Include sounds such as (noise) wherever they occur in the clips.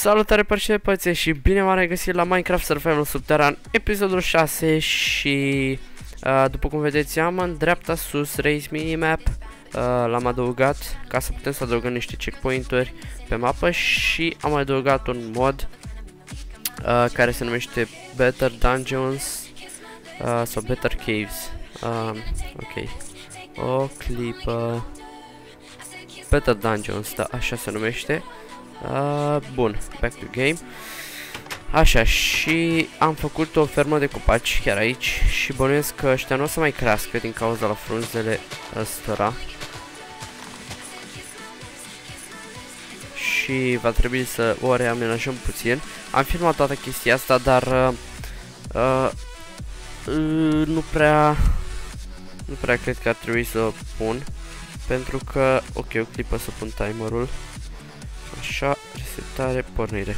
Salutare părți pățe și bine m-am regăsit la Minecraft Survival Subteran, episodul 6 și uh, după cum vedeți am în dreapta sus Race Minimap, uh, l-am adăugat ca să putem să adăugăm niște checkpoint-uri pe mapă și am adăugat un mod uh, care se numește Better Dungeons uh, sau Better Caves. Uh, ok, o clipă, Better Dungeons, da, așa se numește. Uh, bun, back to game. Așa, și am făcut o fermă de copaci chiar aici și bănuiesc că ăștia nu o să mai crească din cauza la frunzele ăstora. Și va trebui să o reamenajăm puțin. Am filmat toată chestia asta, dar uh, uh, uh, nu prea nu prea cred că ar trebui să o pun pentru că, ok, o clipă să pun timerul. Așa, resetare, pornire.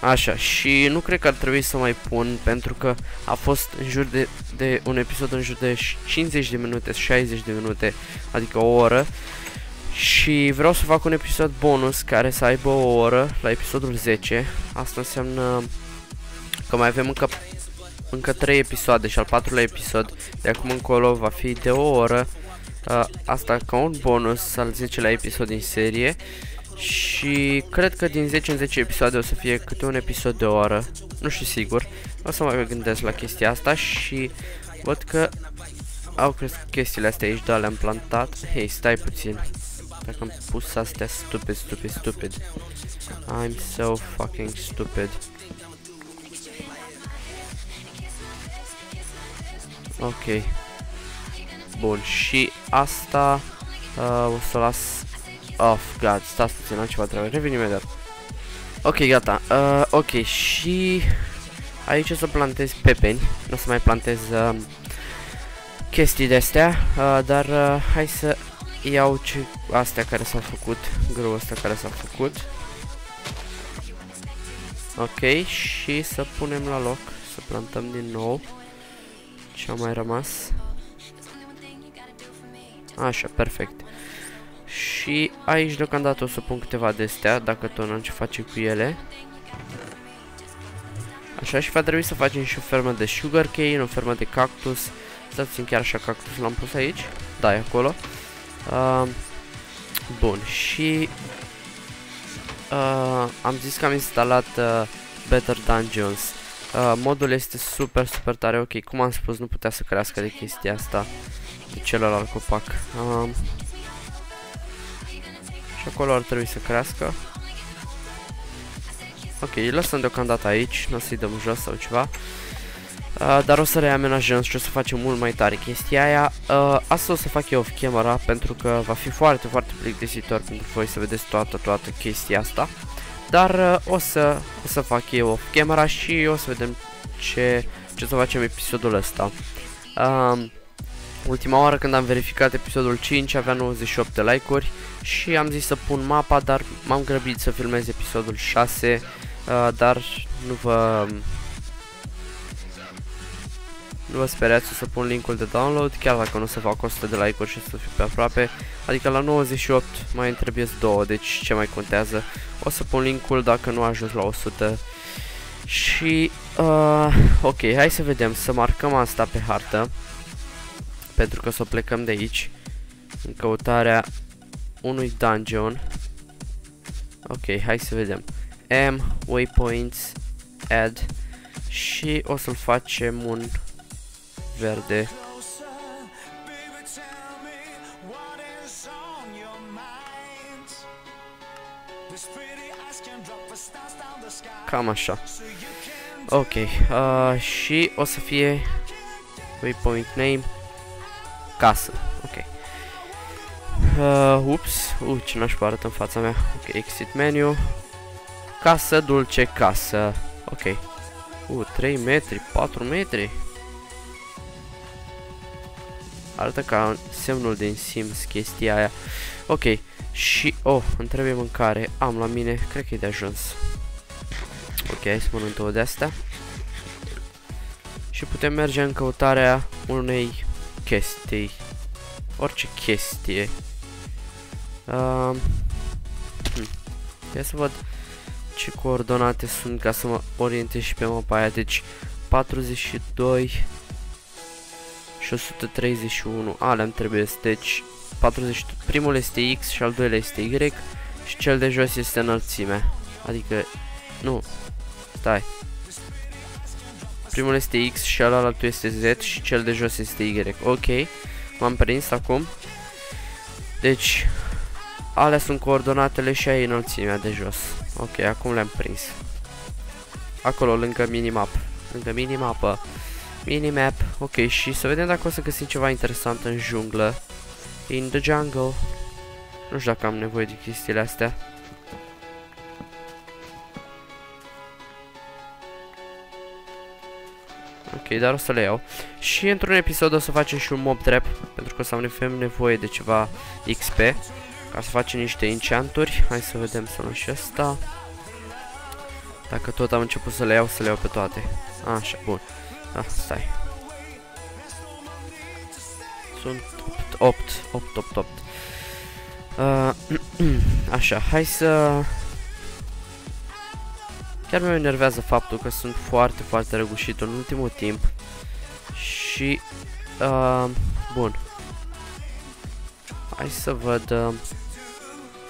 Așa, și nu cred că ar trebui să mai pun, pentru că a fost în jur de, de un episod în jur de 50 de minute, 60 de minute, adică o oră. Și vreau să fac un episod bonus care să aibă o oră la episodul 10. Asta înseamnă că mai avem încă, încă 3 episoade și al patrulea episod de acum încolo va fi de o oră. Uh, asta ca un bonus al 10-lea episod din serie. Și cred că din 10 în 10 episoade o să fie câte un episod de o oră. Nu știu sigur. O să mai gândesc la chestia asta și văd că au crescut chestiile astea aici, da, le-am plantat. Hei, stai puțin. Dacă am pus astea stupid, stupid, stupid. I'm so fucking stupid. Ok. Bun, și asta uh, o să las Oh, god, stați puțin, am ceva treabă, revin imediat. Ok, gata. Uh, ok, și aici o să plantez pepeni. Nu o să mai plantez uh, chestii de astea, uh, dar uh, hai să iau ce astea care s-au făcut, grâu ăsta care s-a făcut. Ok, și să punem la loc, să plantăm din nou ce a mai rămas. Așa, perfect. Și aici deocamdată o să pun câteva de astea, dacă tot n-am ce face cu ele. Așa și va trebui să facem și o fermă de sugarcane, o fermă de cactus. Stați chiar așa cactus l-am pus aici. Da, e acolo. Uh, bun, și uh, am zis că am instalat uh, Better Dungeons. Uh, modul este super, super tare. Ok, cum am spus, nu putea să crească de chestia asta de celălalt copac. Uh, și acolo ar trebui să crească. Ok, lăsăm deocamdată aici, nu o să-i dăm jos sau ceva. Uh, dar o să reamenajăm și o să facem mult mai tare chestia aia. Uh, asta o să fac eu off camera pentru că va fi foarte, foarte plictisitor pentru voi să vedeți toată, toată chestia asta. Dar uh, o, să, o să fac eu off camera și o să vedem ce, ce să facem episodul ăsta. Uh, ultima oară când am verificat episodul 5 avea 98 de like-uri și am zis să pun mapa, dar m-am grăbit să filmez episodul 6, uh, dar nu vă... Nu vă speriați, o să pun linkul de download, chiar dacă nu se fac 100 de like-uri și să fiu pe aproape. Adică la 98 mai trebuie 2, deci ce mai contează. O să pun linkul dacă nu a ajuns la 100. Și, uh, ok, hai să vedem, să marcăm asta pe hartă. Pentru că să o plecăm de aici. În căutarea unui dungeon. Ok, hai să vedem. M, waypoints, add și o să-l facem un verde. Cam așa. Ok, uh, și o să fie waypoint name casă. Ok. Uh, ups, uh, ce nașpa arăt în fața mea. Ok, exit menu. Casă dulce, casă. Ok. Uh, 3 metri, 4 metri. Arată ca semnul din Sims chestia aia. Ok, și, oh, îmi trebuie mâncare. Am la mine, cred că e de ajuns. Ok, hai să mănânc două de astea. Și putem merge în căutarea unei chestii. Orice chestie. Uh, hm. Ia să văd ce coordonate sunt ca să mă orientez și pe mapa aia. Deci 42 și 131. Alea îmi trebuie. Deci 40, primul este X și al doilea este Y și cel de jos este înălțimea. Adică, nu, stai. Primul este X și alaltul este Z și cel de jos este Y. Ok, m-am prins acum. Deci, alea sunt coordonatele și aia înălțimea de jos. Ok, acum le-am prins. Acolo, lângă minimap. Lângă minimapă. Minimap. Ok, și să vedem dacă o să găsim ceva interesant în junglă. In the jungle. Nu știu dacă am nevoie de chestiile astea. Ok, dar o să le iau. Și într-un episod o să facem și un mob trap, pentru că o să avem nevoie de ceva XP, ca să facem niște enchanturi. Hai să vedem să luăm și asta. Dacă tot am început să le iau, să le iau pe toate. Așa, bun. Ah, stai. Sunt 8, 8, 8, 8. Uh, (clears throat) așa, hai să... Chiar mă enervează faptul că sunt foarte, foarte răgușit în ultimul timp. Și... Uh, bun. Hai să văd... Uh,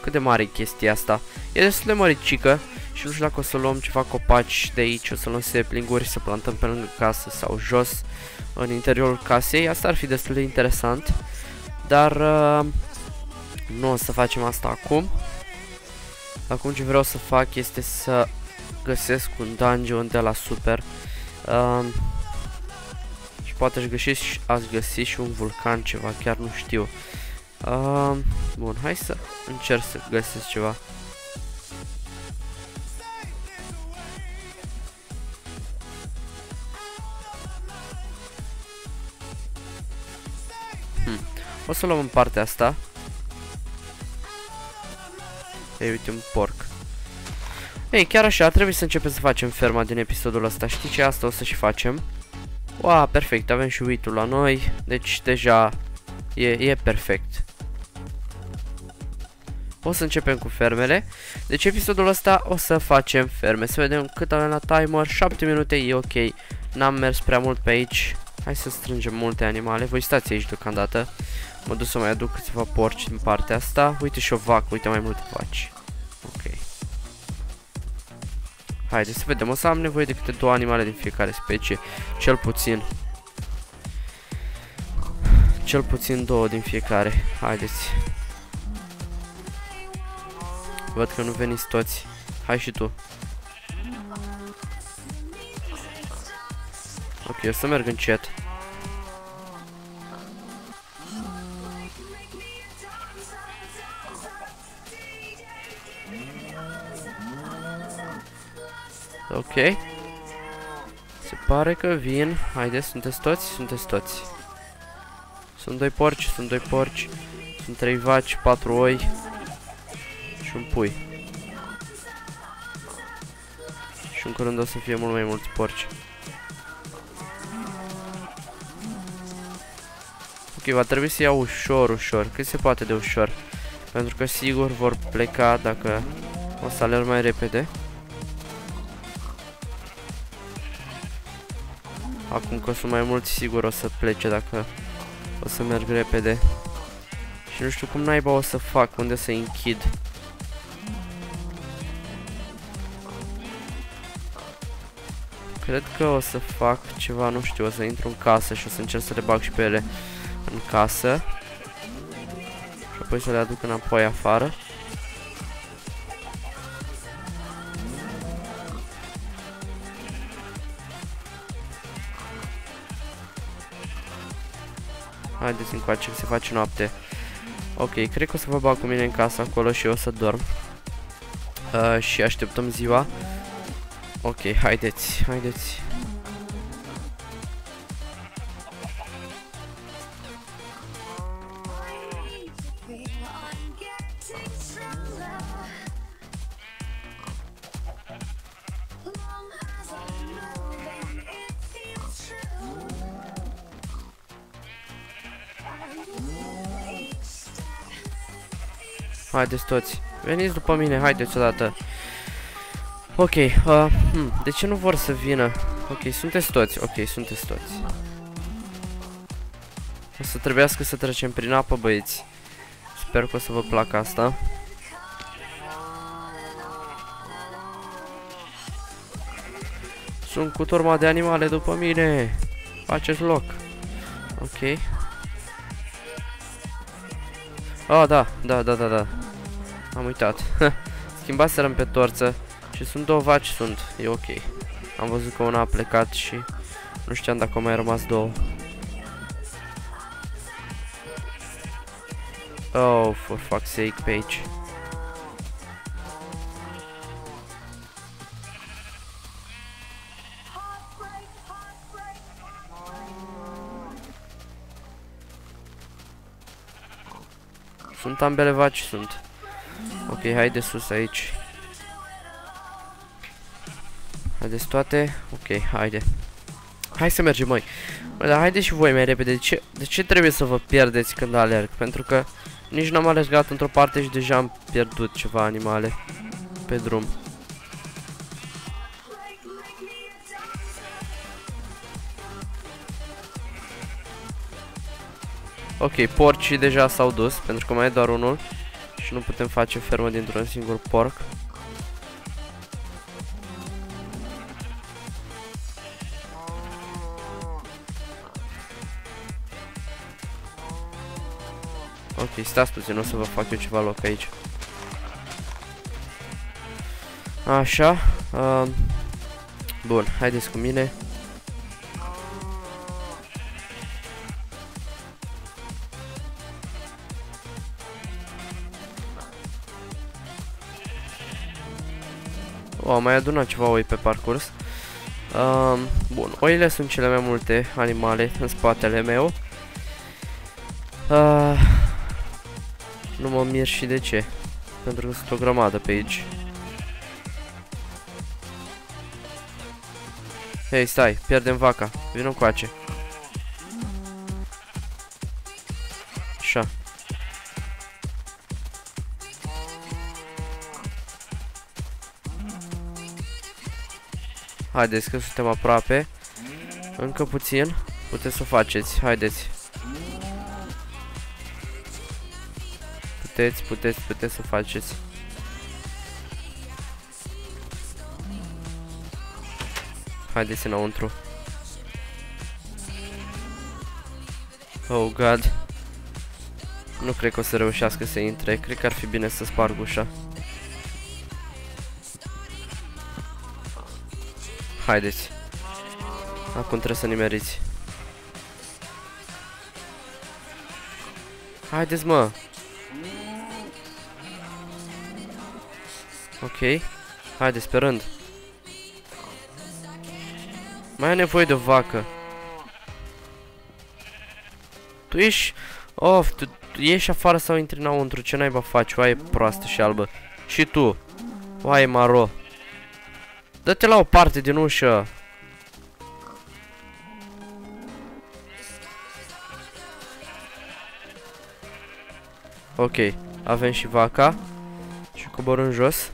cât de mare e chestia asta. E destul de măricică și nu știu dacă o să luăm ceva copaci de aici, o să luăm seplinguri, să plantăm pe lângă casă sau jos în interiorul casei. Asta ar fi destul de interesant. Dar uh, nu o să facem asta acum. Acum ce vreau să fac este să găsesc un dungeon de la super. Uh, și poate aș găsi, ați găsi și un vulcan ceva, chiar nu știu. Uh, bun, hai să încerc să găsesc ceva. O să luăm în partea asta. Ei, uite un porc. Ei, chiar așa, trebuie să începem să facem ferma din episodul ăsta. Știi ce? Asta o să și facem. Wow, perfect, avem și uitul la noi. Deci deja e, e perfect. O să începem cu fermele. Deci episodul ăsta o să facem ferme. Să vedem cât avem la timer. 7 minute e ok. N-am mers prea mult pe aici. Hai să strângem multe animale. Voi stați aici deocamdată. Mă duc să mai aduc câteva porci din partea asta. Uite și o vacă, uite mai multe vaci. Haideți să vedem. O să am nevoie de câte două animale din fiecare specie. Cel puțin. Cel puțin două din fiecare. Haideți. Văd că nu veniți toți. Hai și tu. Ok, o să merg încet. Ok. Se pare că vin. Haideți, sunteți toți? Sunteți toți. Sunt doi porci, sunt doi porci. Sunt trei vaci, patru oi. Și un pui. Și în curând o să fie mult mai mulți porci. Ok, va trebui să iau ușor, ușor. Cât se poate de ușor. Pentru că sigur vor pleca dacă o să alerg mai repede. Acum că sunt mai mulți, sigur o să plece dacă o să merg repede. Și nu știu cum naiba o să fac, unde să închid. Cred că o să fac ceva, nu știu, o să intru în casă și o să încerc să le bag și pe ele în casă. Și apoi să le aduc înapoi afară. Haideți încoace că se face noapte. Ok, cred că o să vă bag cu mine în casă acolo și o să dorm. Uh, și așteptăm ziua. Ok, haideți, haideți. Haideți toți. Veniți după mine, haideți odată. Ok, uh, hmm, de ce nu vor să vină? Ok, sunteți toți, ok, sunteți toți. O să trebuiască să trecem prin apă, băieți. Sper că o să vă placă asta. Sunt cu turma de animale după mine. Faceți loc. Ok. Ah, da, da, da, da, da. Am uitat. Schimbaserăm pe torță și sunt două vaci, sunt. E ok. Am văzut că una a plecat și nu știam dacă au mai rămas două. Oh, for fuck's sake, Page. Sunt ambele vaci, sunt. Ok, haide sus aici. Haideți toate. Ok, haide. Hai să mergem, măi. Bă, dar haide și voi mai repede. De ce, de ce trebuie să vă pierdeți când alerg? Pentru că nici n-am alergat într-o parte și deja am pierdut ceva animale pe drum. Ok, porcii deja s-au dus, pentru că mai e doar unul și nu putem face fermă dintr-un singur porc. Ok, stați puțin, o să vă fac eu ceva loc aici. Așa. Uh, bun, haideți cu mine. Am mai adunat ceva oi pe parcurs. Uh, bun, oile sunt cele mai multe animale în spatele meu. Uh, nu mă mir și de ce. Pentru că sunt o grămadă pe aici. Hei, stai, pierdem vaca. Vino coace. Așa. Haideți că suntem aproape. Încă puțin. Puteți să o faceți. Haideți. Puteți, puteți, puteți să faceți. Haideți înăuntru. Oh god. Nu cred că o să reușească să intre. Cred că ar fi bine să sparg ușa. Haideți. Acum trebuie să nimeriți. Haideți, mă. Ok. Haideți, pe rând. Mai ai nevoie de o vacă. Tu ești... Of, tu, tu ieși afară sau intri înăuntru? Ce naiba faci? Oaie proastă și albă. Și tu. Oaie maro. Dă-te la o parte din ușă. Ok, avem și vaca. Și coborâm jos.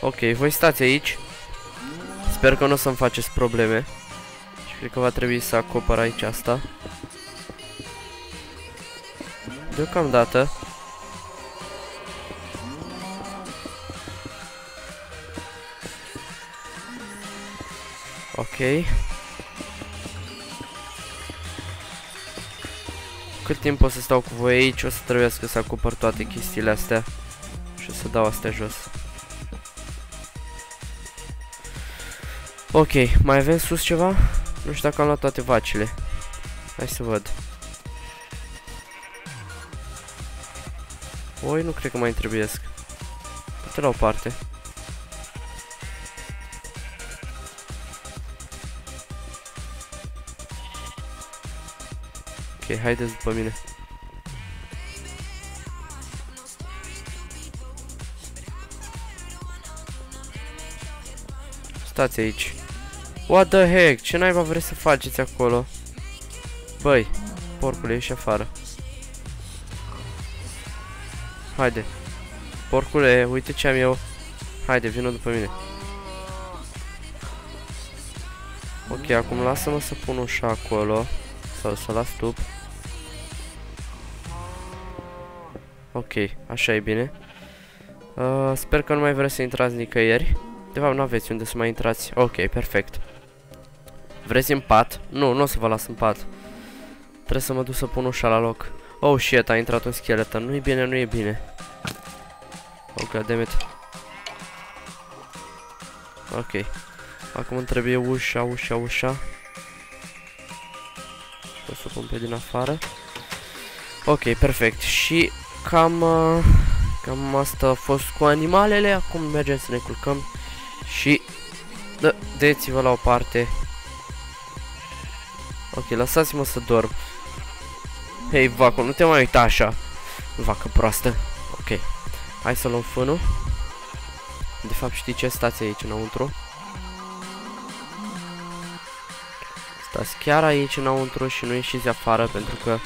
Ok, voi stați aici. Sper că nu o să-mi faceți probleme. Și cred că va trebui să acopăr aici asta. Deocamdată. Ok. Cât timp o să stau cu voi aici, o să trebuiască să acopăr toate chestiile astea. Și o să dau astea jos. Ok, mai avem sus ceva? Nu știu dacă am luat toate vacile. Hai să văd. Oi, nu cred că mai trebuiesc. Uite la o parte. Ok, haideți după mine. Stați aici. What the heck? Ce naiba vreți să faceți acolo? Băi, porcule, ieși afară. Haide. Porcule, uite ce am eu. Haide, vină după mine. Ok, acum lasă-mă să pun ușa acolo. Sau să las tup. Ok, așa e bine. Uh, sper că nu mai vreți să intrați nicăieri. De fapt, nu aveți unde să mai intrați. Ok, perfect. Vreți în pat? Nu, nu o să vă las în pat. Trebuie să mă duc să pun ușa la loc. Oh, shit, a intrat un skeleton. Nu e bine, nu e bine. Oh, goddammit. Ok. Acum îmi trebuie ușa, ușa, ușa. O să pun pe din afară. Ok, perfect. Și cam... Uh, cam asta a fost cu animalele. Acum mergem să ne culcăm. Și... Da, deți-vă la o parte. Ok, lăsați-mă să dorm. Hei, vacă, nu te mai uita așa. Vacă proastă. Ok. Hai să luăm fânul. De fapt, știi ce? Stați aici înăuntru. Stați chiar aici înăuntru și nu ieșiți afară pentru că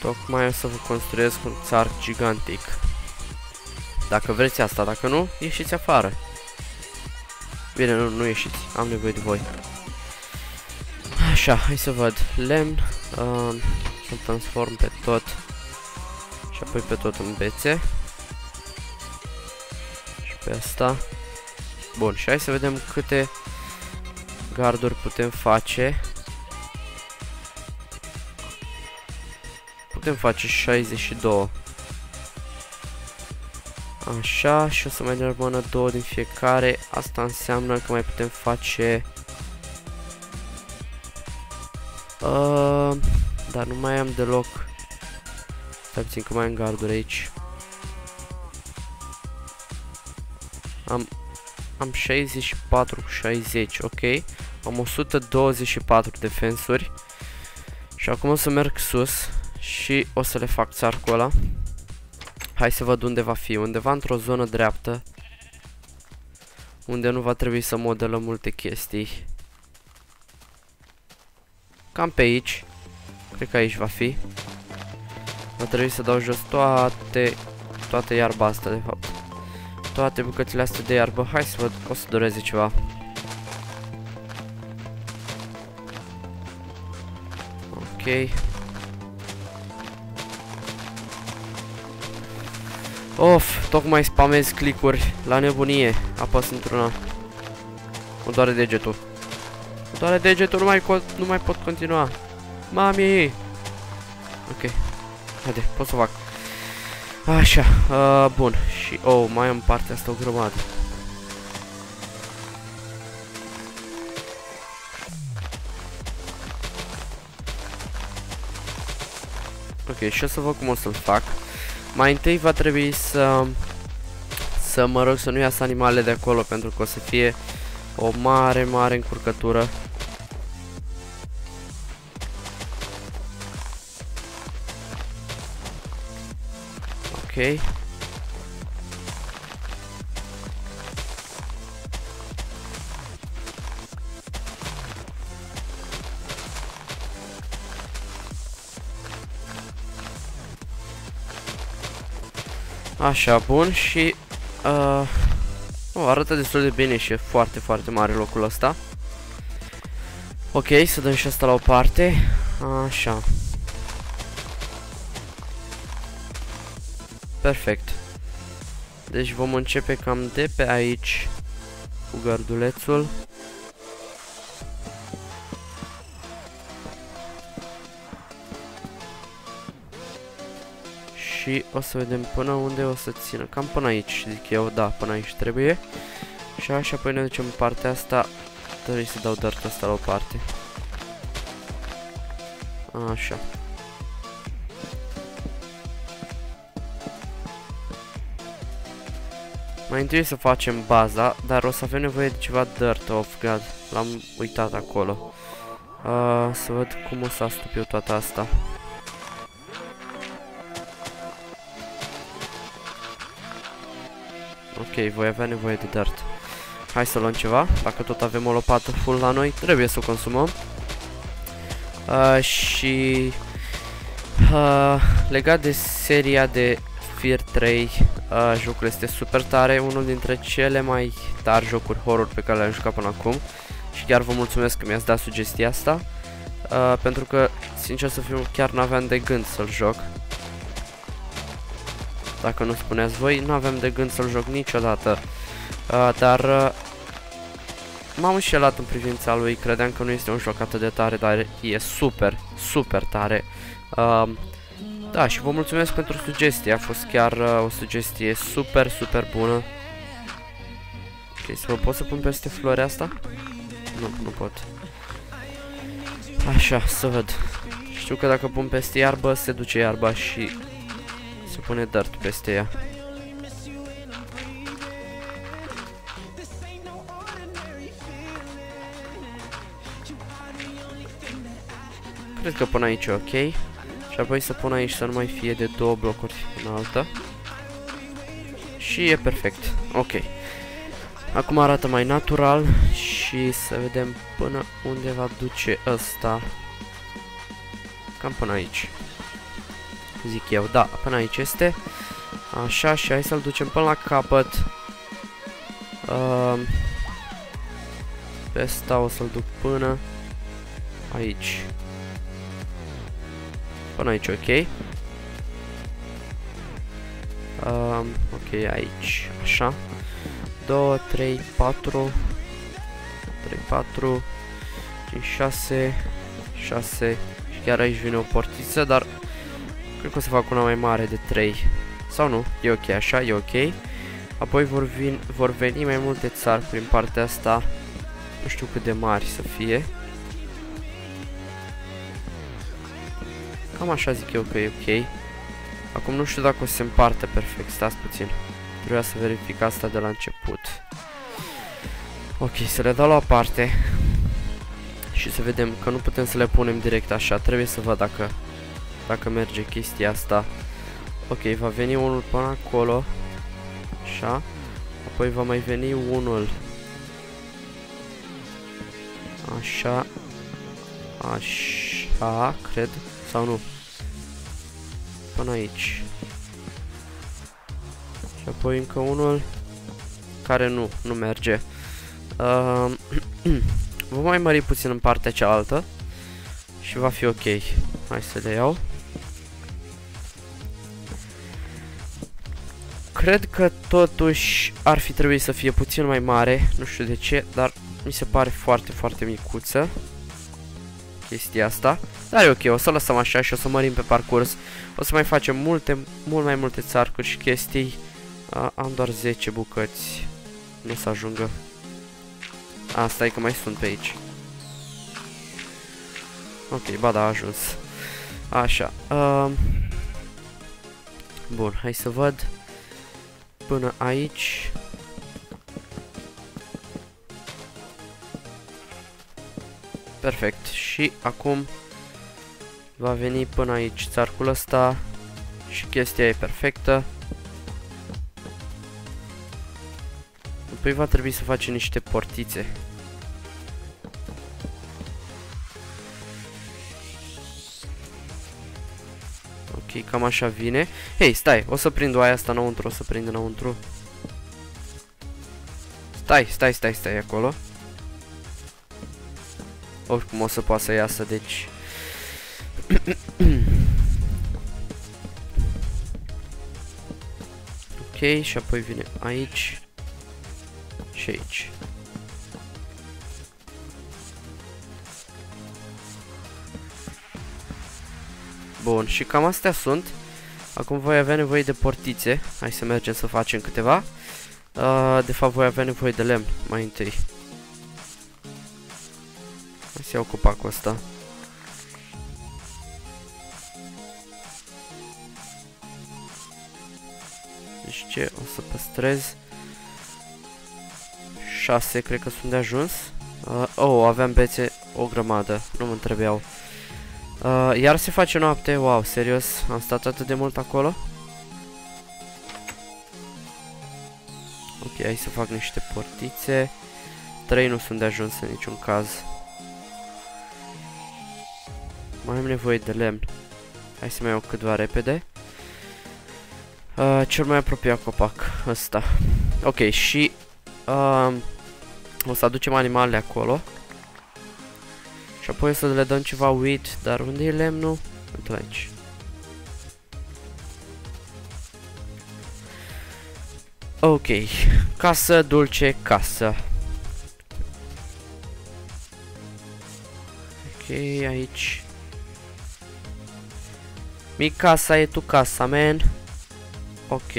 tocmai o să vă construiesc un țarc gigantic. Dacă vreți asta, dacă nu, ieșiți afară. Bine, nu, nu ieșiți. Am nevoie de voi. Așa, hai să văd. Lemn. Uh, să transform pe tot. Și apoi pe tot în bețe. Și pe asta. Bun, și hai să vedem câte garduri putem face. Putem face 62. Așa, și o să mai ne rămână două din fiecare. Asta înseamnă că mai putem face... Uh, dar nu mai am deloc. Stai puțin că mai am garduri aici. Am, am 64 cu 60, ok. Am 124 defensuri. Și acum o să merg sus și o să le fac țarcul ăla. Hai să văd unde va fi. Undeva într-o zonă dreaptă. Unde nu va trebui să modelăm multe chestii. Cam pe aici. Cred că aici va fi. Va trebui să dau jos toate... Toată iarba asta, de fapt. Toate bucățile astea de iarbă. Hai să văd, o să dureze ceva. Ok. Of, tocmai spamez clicuri la nebunie. Apăs într-una. Mă doare degetul. Mă doare degetul, nu mai, nu mai pot continua. Mami! Ok. Haide, pot să fac. Așa, uh, bun. Și, oh, mai am partea asta o grămadă. Ok, și o să văd cum o să-l fac. Mai întâi va trebui să... Să mă rog să nu iasă animalele de acolo pentru că o să fie o mare, mare încurcătură. Ok. Așa, bun și... Uh, oh, arată destul de bine și e foarte, foarte mare locul ăsta. Ok, să dăm și asta la o parte. Așa. Perfect. Deci vom începe cam de pe aici cu gardulețul. Și o să vedem până unde o să țină. Cam până aici, zic eu. Da, până aici trebuie. Și așa, apoi ne ducem în partea asta. Trebuie să dau dirt asta la o parte. Așa. Mai întâi să facem baza, dar o să avem nevoie de ceva dirt, of god. L-am uitat acolo. Uh, să văd cum o să astup eu toată asta. Ok, voi avea nevoie de dirt. hai să luăm ceva. Dacă tot avem o lopată full la noi, trebuie să o consumăm. Uh, și uh, legat de seria de Fear 3, uh, jocul este super tare, unul dintre cele mai tari jocuri horror pe care le-am jucat până acum. Și chiar vă mulțumesc că mi-ați dat sugestia asta. Uh, pentru că, sincer să fiu, chiar nu aveam de gând să-l joc. Dacă nu spuneați voi, nu aveam de gând să-l joc niciodată. Uh, dar uh, m-am înșelat în privința lui, credeam că nu este un joc atât de tare, dar e super, super tare. Uh, da, și vă mulțumesc pentru sugestie, a fost chiar uh, o sugestie super, super bună. Ok, să vă pot să pun peste floarea asta? Nu, nu pot. Așa, să văd. Știu că dacă pun peste iarbă, se duce iarba și se pune dirt peste ea. Cred că pun aici ok. Și apoi să pun aici să nu mai fie de două blocuri în alta. Și e perfect. Ok. Acum arată mai natural și să vedem până unde va duce ăsta. Cam până aici. Zic eu, da, până aici este. Așa, și hai să-l ducem până la capăt. Uh, pe ăsta o să-l duc până aici. Până aici, ok. Um, ok, aici, așa. 2, 3, 4 3, 4 5, 6 6 și chiar aici vine o portiță, dar cred că o să fac una mai mare de 3 sau nu, e ok așa, e ok. Apoi vor, vin, vor veni mai multe țari prin partea asta. Nu știu cât de mari să fie Cam așa zic eu că e ok. Acum nu știu dacă o să se împarte perfect, stați puțin. Trebuia să verific asta de la început. Ok, să le dau la o parte. Și să vedem că nu putem să le punem direct așa. Trebuie să văd dacă, dacă merge chestia asta. Ok, va veni unul până acolo. Așa. Apoi va mai veni unul. Așa. Așa, cred. Sau nu? Până aici. Și apoi încă unul care nu, nu merge. (clears throat) Uh, vom mai mări puțin în partea cealaltă și va fi ok. Hai să le iau. Cred că totuși ar fi trebuit să fie puțin mai mare, nu știu de ce, dar mi se pare foarte, foarte micuță chestia asta. Dar e ok, o să lăsăm așa și o să mărim pe parcurs. O să mai facem multe, mult mai multe țarcuri și chestii. A, am doar 10 bucăți. Nu să ajungă. Asta e că mai sunt pe aici. Ok, ba da, a ajuns. Așa. Uh, bun, hai să văd. Până aici. Perfect. Și acum va veni până aici țarcul ăsta și chestia e perfectă. Apoi va trebui să facem niște portițe. Ok, cam așa vine. Hei, stai, o să prind oaia asta înăuntru, o să prind înăuntru. Stai, stai, stai, stai acolo. Oricum o să poată să iasă, deci... (clears throat) ok, și apoi vine aici și aici. Bun, și cam astea sunt. Acum voi avea nevoie de portițe. Hai să mergem să facem câteva. Uh, de fapt, voi avea nevoie de lemn mai întâi. Hai să iau copacul ăsta. Deci ce? O să păstrez 6, cred că sunt de ajuns. Uh, oh, aveam bețe o grămadă, nu mă întrebeau. Uh, iar se face noapte, wow, serios, am stat atât de mult acolo. Ok, Ok, hai să fac niște portițe. Trei nu sunt de ajuns în niciun caz. Mai am nevoie de lemn. Hai să mai iau câtva repede. Uh, cel mai apropiat copac, ăsta. Ok, și uh, o să aducem animalele acolo. Și apoi o să le dăm ceva wheat, dar unde e lemnul? Uite aici. Ok, casă dulce, casă. Ok, aici. Mi casa e tu casa, man. Ok.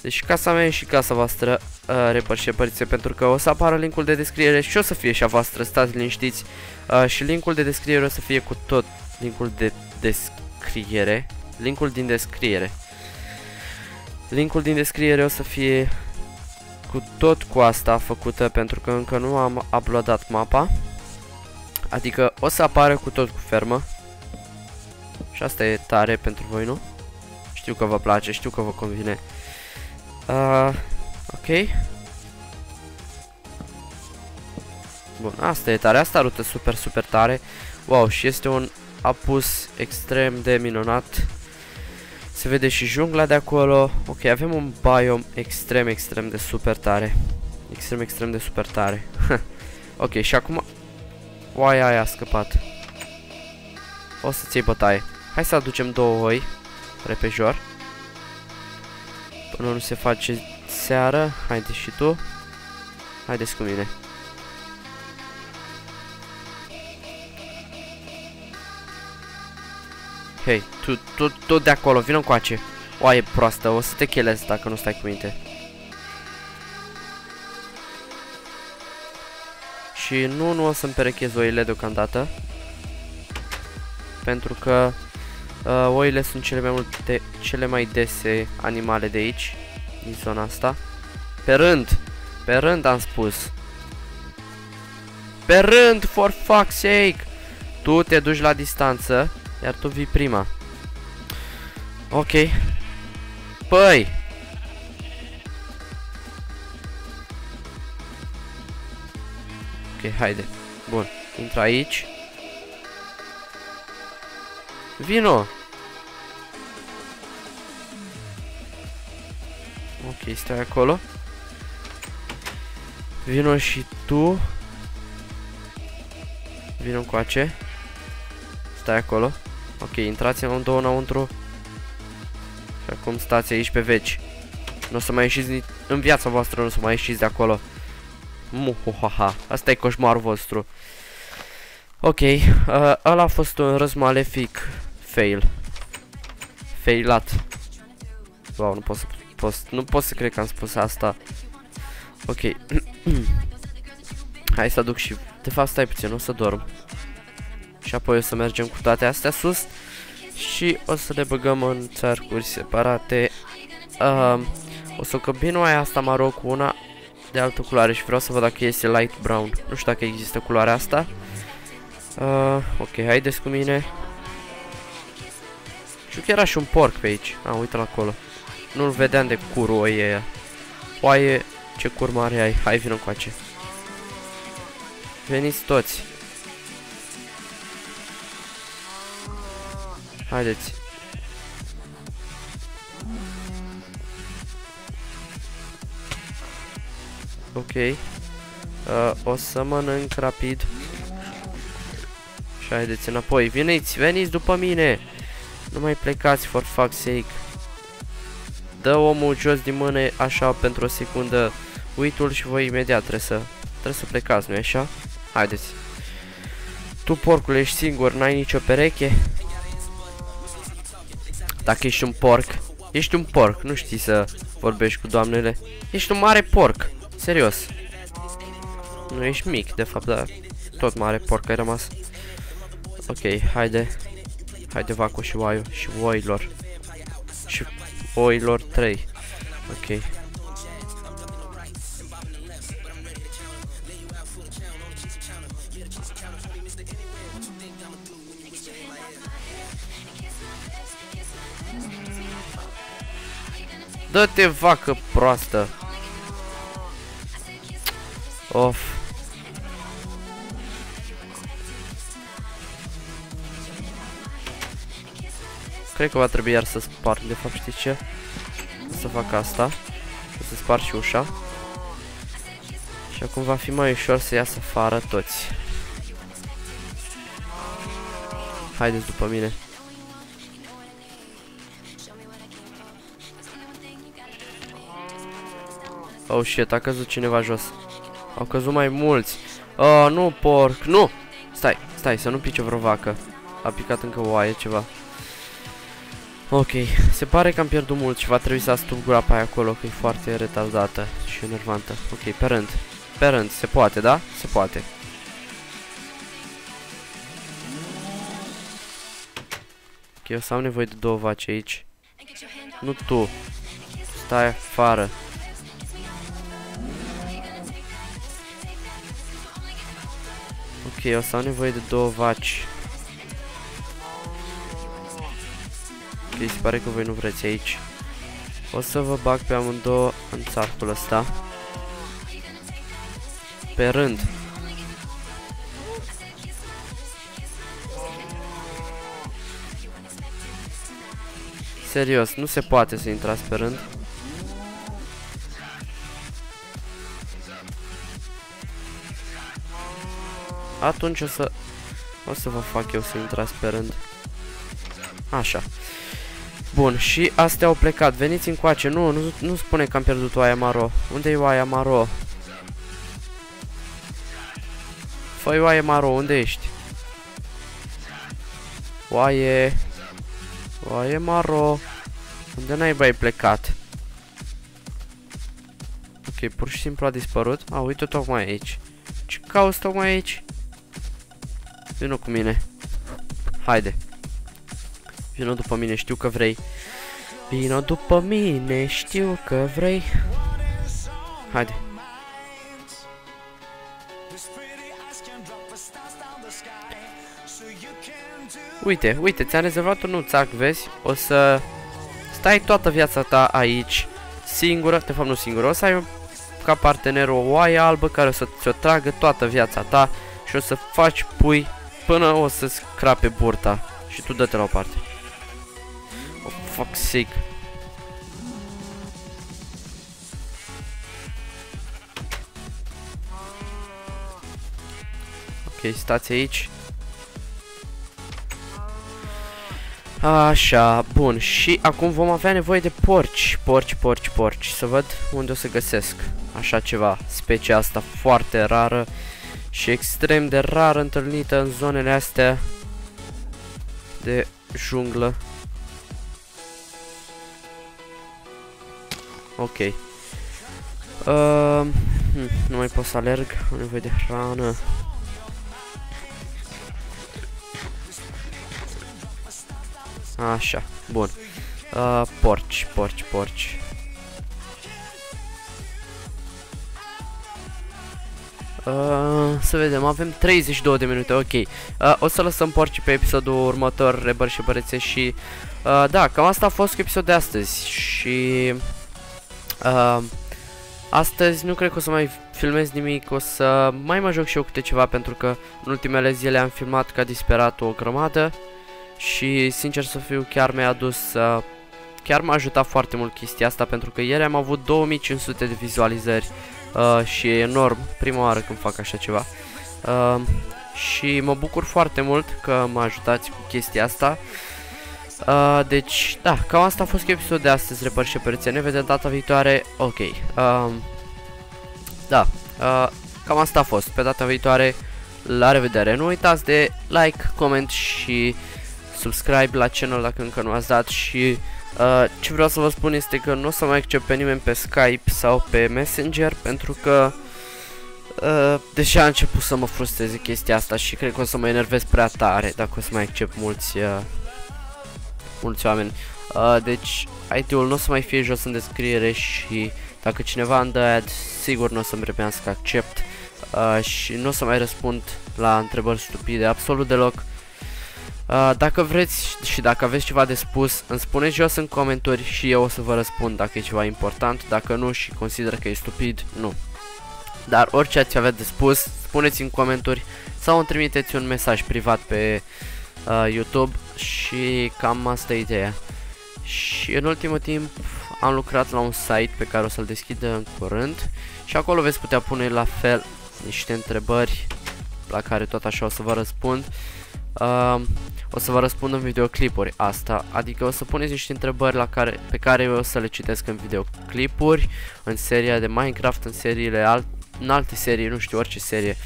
Deci casa mea și casa voastră uh, repărșepărițe pentru că o să apară linkul de descriere și o să fie și a voastră, stați liniștiți. Uh, și linkul de descriere o să fie cu tot linkul de descriere. Linkul din descriere. Linkul din descriere o să fie cu tot cu asta făcută pentru că încă nu am uploadat mapa. Adică o să apară cu tot cu fermă. Și asta e tare pentru voi, nu? Știu că vă place, știu că vă convine. Uh, ok. Bun, asta e tare, asta arută super, super tare. Wow, și este un apus extrem de minunat. Se vede și jungla de acolo. Ok, avem un biome extrem, extrem de super tare. Extrem, extrem de super tare. (laughs) ok, și acum... Oaia aia a scăpat. O să-ți iei bătaie. Hai să aducem două oi repejor. Până nu se face seară. Haide și tu. Haideți cu mine. Hei, tu, tu, tu de acolo, vină încoace. O, e proastă, o să te chelezi dacă nu stai cu minte. Și nu, nu o să-mi perechez oile deocamdată. Pentru că uh, oile sunt cele mai multe, cele mai dese animale de aici, din zona asta. Pe rând, pe rând am spus. Pe rând, for fuck's sake! Tu te duci la distanță iar tu vii prima. Ok. Păi! Ok, haide. Bun. Intră aici. Vino! Ok, stai acolo. Vino și tu. Vino încoace. Stai acolo. Ok, intrați în două înăuntru. Și acum stați aici pe veci. Nu o să mai ieșiți în viața voastră, nu o să mai ieșiți de acolo. Muhuhaha, asta e coșmarul vostru. Ok, uh, ăla a fost un răz malefic fail. Failat. Wow, nu pot să, pot, nu pot să cred că am spus asta. Ok. (clears throat) Hai să aduc și... De fapt, stai puțin, o să dorm. Și apoi o să mergem cu toate astea sus și o să le băgăm în țărcuri separate. Uh, o să combin aia asta maro cu una de altă culoare și vreau să văd dacă este light brown. Nu știu dacă există culoarea asta. Uh, ok, haideți cu mine. Și că era și un porc pe aici. A, uite-l acolo. Nu-l vedeam de curul oi aia. Oaie, ce cur mare ai. Hai, vină încoace. Veniți toți. Haideți. Ok. Uh, o să mănânc rapid. Și haideți înapoi. Veniți, veniți după mine. Nu mai plecați, for fuck's sake. Dă omul jos din mână așa pentru o secundă uitul și voi imediat trebuie să, trebuie să plecați, nu-i așa? Haideți. Tu, porcul, ești singur, n-ai nicio pereche? Dacă ești un porc, ești un porc, nu știi să vorbești cu doamnele. Ești un mare porc, serios. Nu ești mic, de fapt, dar tot mare porc ai rămas. Ok, haide. Haide vacu și oaiu și oilor. Și oilor 3. Ok. Dă-te vacă proastă. Of. Cred că va trebui iar să sparg, de fapt știi ce? Să fac asta. O să sparg și ușa. Și acum va fi mai ușor să iasă afară toți. Haideți după mine. Oh shit, a căzut cineva jos. Au căzut mai mulți. Oh, nu, porc, nu! Stai, stai, să nu pice vreo vacă. A picat încă oaie, ceva. Ok, se pare că am pierdut mult și va trebui să astup groapa aia acolo, că e foarte retardată și enervantă. Ok, pe rând. Pe rând, se poate, da? Se poate. Ok, o să am nevoie de două vaci aici. Nu tu. Stai afară. Ok, o să am nevoie de două vaci. Ok, se pare că voi nu vreți aici. O să vă bag pe amândouă în țarcul ăsta. Pe rând. Serios, nu se poate să intrați pe rând. Atunci o să... O să vă fac eu să intrați pe rând. Așa. Bun, și astea au plecat. Veniți încoace. Nu, nu, nu spune că am pierdut oaia maro. Unde e oaia maro? Făi oaie maro, unde ești? Oaie... Oaie maro... Unde n-ai bai plecat? Ok, pur și simplu a dispărut. A, uite tocmai aici. Ce cauți tocmai aici? Vino cu mine. Haide. Vino după mine, știu că vrei. Vino după mine, știu că vrei. Haide. Uite, uite, ți-am rezervat un nuțac, vezi? O să stai toată viața ta aici, singură, de fapt nu singură, o să ai ca partener o oaie albă care o să ți-o tragă toată viața ta și o să faci pui până o să-ți crape burta și tu dă-te la o parte. Oh, fuck sake. Ok, stați aici. Așa, bun. Și acum vom avea nevoie de porci. Porci, porci, porci. Să văd unde o să găsesc așa ceva. Specia asta foarte rară și extrem de rar întâlnită în zonele astea de junglă. Ok. Uh, hm, nu mai pot să alerg, am nevoie de hrană. Așa, bun. Uh, porci, porci, porci. Uh, să vedem, avem 32 de minute, ok. Uh, o să lăsăm porci pe episodul următor, rebăr și bărețe și... Uh, da, cam asta a fost episodul de astăzi și... Uh, astăzi nu cred că o să mai filmez nimic, o să mai mă joc și eu câte ceva pentru că în ultimele zile am filmat ca disperat o grămadă și sincer să fiu chiar mi-a adus uh, chiar m-a ajutat foarte mult chestia asta pentru că ieri am avut 2500 de vizualizări uh, și e enorm, prima oară când fac așa ceva. Uh, și mă bucur foarte mult că mă ajutați cu chestia asta. uh, deci, da, cam asta a fost episodul de astăzi, repăr și perețe, ne vedem data viitoare, ok uh, da, uh, cam asta a fost, pe data viitoare, la revedere, nu uitați de like, comment și subscribe la channel dacă încă nu ați dat și uh, ce vreau să vă spun este că nu o să mai accept pe nimeni pe Skype sau pe Messenger pentru că uh, deja a început să mă frustreze chestia asta și cred că o să mă enervez prea tare dacă o să mai accept mulți, uh, mulți oameni. Uh, deci ID-ul nu o să mai fie jos în descriere și dacă cineva îmi dă ad, sigur nu o să-mi repească accept uh, și nu o să mai răspund la întrebări stupide absolut deloc. Uh, dacă vreți și dacă aveți ceva de spus, îmi spuneți jos în comentarii și eu o să vă răspund dacă e ceva important, dacă nu și consider că e stupid, nu. Dar orice ați avea de spus, spuneți în comentarii sau îmi trimiteți un mesaj privat pe uh, YouTube și cam asta e ideea. Și în ultimul timp am lucrat la un site pe care o să-l deschid în curând și acolo veți putea pune la fel niște întrebări la care tot așa o să vă răspund. Uh, o să vă răspund în videoclipuri asta, adică o să puneți niște întrebări la care, pe care eu o să le citesc în videoclipuri, în seria de Minecraft, în seriile alt, în alte serii, nu știu, orice serie.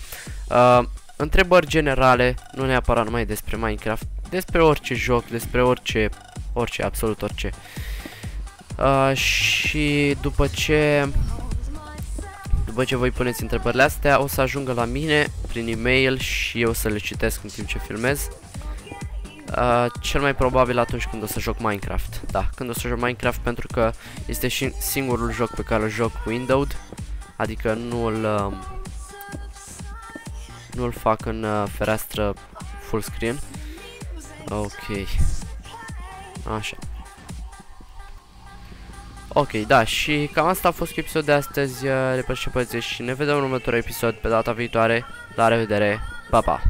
Uh, întrebări generale, nu neapărat numai despre Minecraft, despre orice joc, despre orice, orice, absolut orice. Uh, și după ce după ce voi puneți întrebările astea, o să ajungă la mine prin e-mail și eu să le citesc în timp ce filmez. Uh, cel mai probabil atunci când o să joc Minecraft. Da, când o să joc Minecraft pentru că este și singurul joc pe care îl joc cu Windows. Adică nu îl uh, nu îl fac în uh, fereastră full screen. Ok. Așa. Ok, da, și cam asta a fost episodul de astăzi, uh, repede și și ne vedem în următorul episod pe data viitoare. La revedere, pa, pa!